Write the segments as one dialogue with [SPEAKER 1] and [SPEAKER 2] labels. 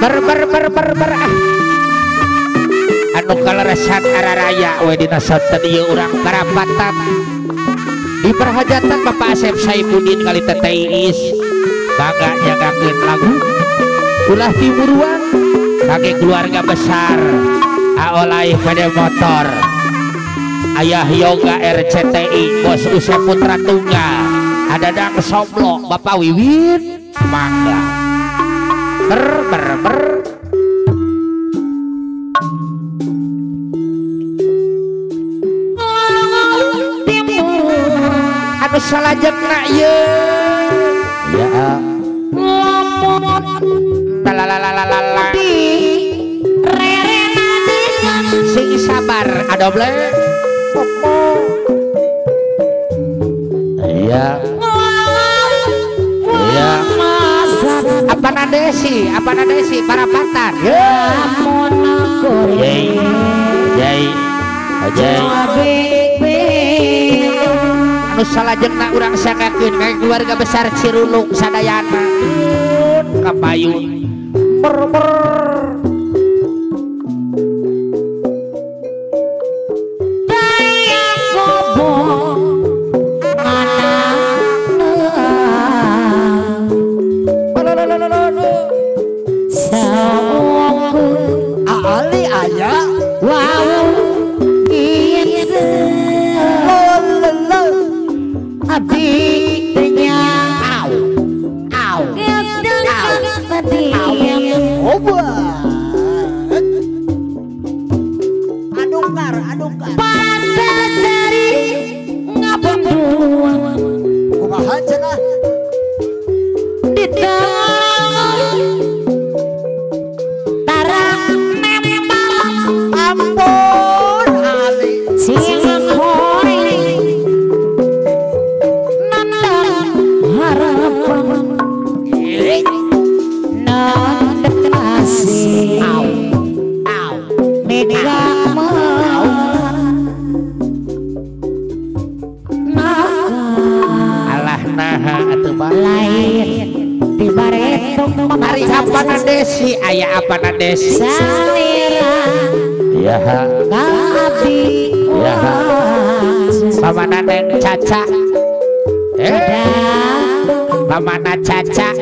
[SPEAKER 1] ber ber ber ber ber ah. anu kaleresan araraya we dina sateudieu urang karapatan. Di perhajatan Bapak Asep Saifuddin kali teteis bangga nyagakeun lagu. Ulah timuruan kaki keluarga besar aolai pada motor. Ayah yoga RCTI bos Use Putra Tunggal ada dang somlo Bapak Wiwin mangga ber ber ber. Anu salah jengna ye ya. Talalalalala sing sabar adoble. Iya apa nadesi apa nadesi parapatan. Ya jai jai jai. Anu salajengna urang sangakeun ka keluarga besar Cirulung sadayana. Kapayun. Ber ber
[SPEAKER 2] 下
[SPEAKER 1] 单 apa nadesi aya apa nadesi ya ha. Ya ha. Pamana neng caca. Eh? Pamana caca.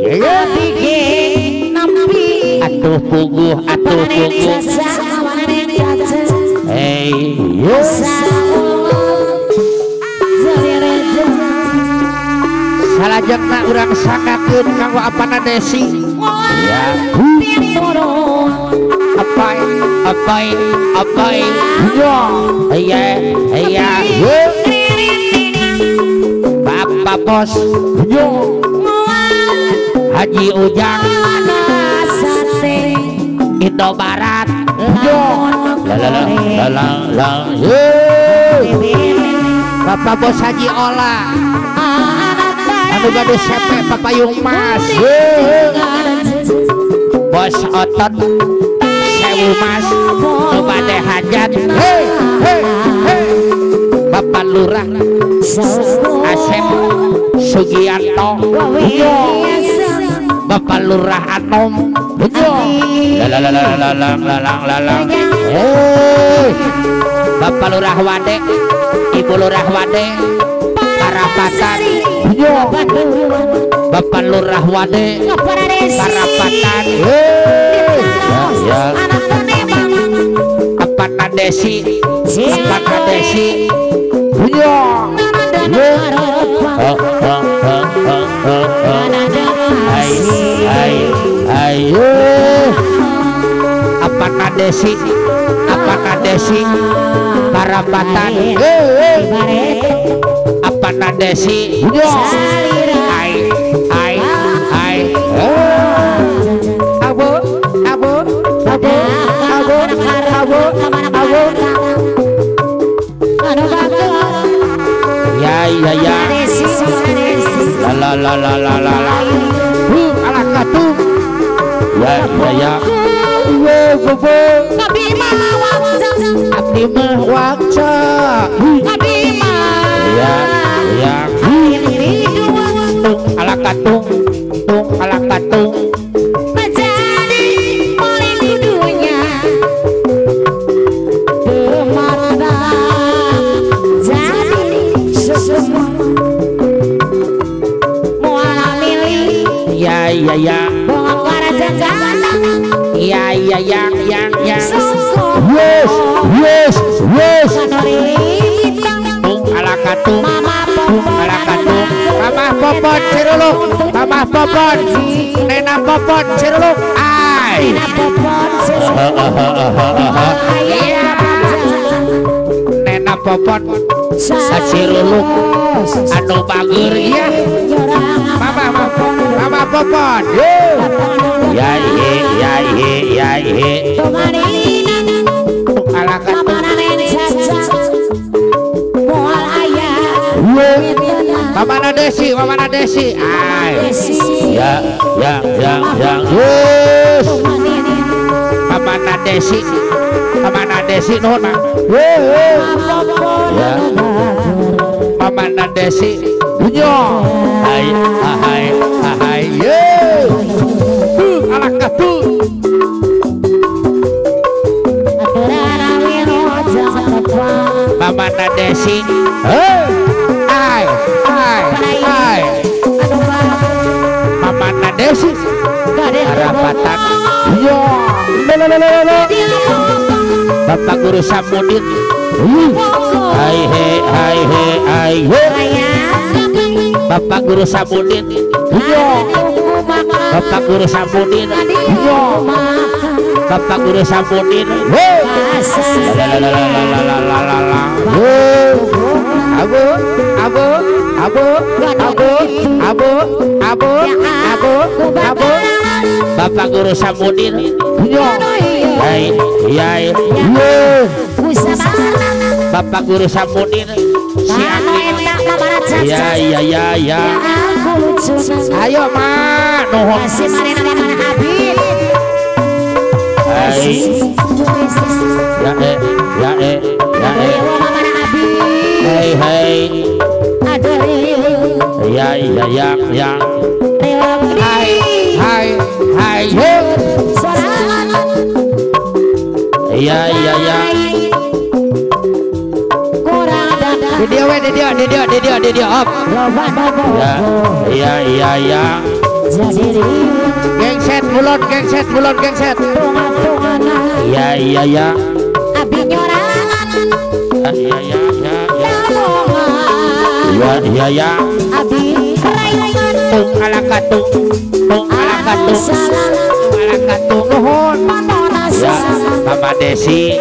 [SPEAKER 1] Ya ya. Atuh puguh atuh puguh. Hey yes salajengna urang sangakeun kanggo apana desi? Ya. Apai apai apai ya iya. Iya. Bapak bos. Yo Haji Ujang. Indo Barat yo lalang lalang lalang Bapak bos Haji Ola gade sepe papayung mas? Bos otot. Sewu mas. Nu bade hajat. Hei hei hei bapak lurah. Asep Sugianto. Bapak lurah Anom. Lalang lalang lalang lalang hei bapak lurah Wade. Ibu lurah Wade Karapatan. Bapak Lurah Wade. Karapatan. Ya ya. Apa nadesi. Apa nadesi. Ya ayo. Apa nadesi? Apa nadesi? Karapatan. Apa nadesi ya hai hai hai. Abu abu abu abu abu abu ya ya ya. La la la la la la la. Ala katung ya ya ya. Wo wo wo. Abdi mah wakca yang goyang tung ala katung tung ala katung. Menjadi oleh dunia demanda jadi sesemua. Muala lili. Ya ya ya.
[SPEAKER 2] Bongkar jajan
[SPEAKER 1] ya ya ya ya
[SPEAKER 2] ya.
[SPEAKER 1] Yes yes yes. Malakatu Malakatu Mamah Popon Ciruluk Mamah Popon Nena Popon Ciruluk Ay
[SPEAKER 2] Nena Popon
[SPEAKER 1] Nena Popon Saciruluk Anu Bagur Iya Popon Ya ye ya ye ya ye Mamana Desi, Mamana Desi. Ay. Ya, ya, ya, ya. Yes. Mamana Desi. Mamana Desi nuhun, Mang. Ya. Mamana Desi. Bunyo. Hai, hai, hai. Ye. Tuh, ala katu. Mamana Desi. Harapatan. Yo. Bapak Guru Samudin. Hai he hai he hai he. Bapak Guru Samudin. Yo. Bapak Guru Samudin. Yo. Bapak Guru Samudin. Hey abu abu abu abu abu abu abu Bapak Guru samudin. Yo. Yai yai. Bapak Guru Samudir si ya ya ya ya ayo mak nuhun. Hai. Ya eh, ya eh, ya Ay yai yak yang hai hai hai yai yak Iya we dedio dedio dedio dedio op. Ya ya ya ya. Gengset mulut gengset mulut gengset. Ya ya ya. Abi Iya iya ya ya dua iya abi raikon alakatung tung alakatung tung alakatung nuhun. Ya mama desi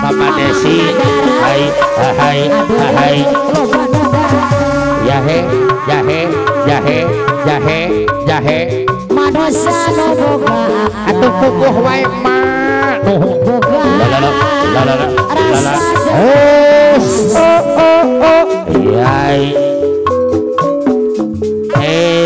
[SPEAKER 1] mama desi. Hai hai hai jahe jahe jahe jahe jahe. Madosa boga atuh puguh wae ma nuhun boga la la la la la la. oh, oh, oh. Yeah. Hey.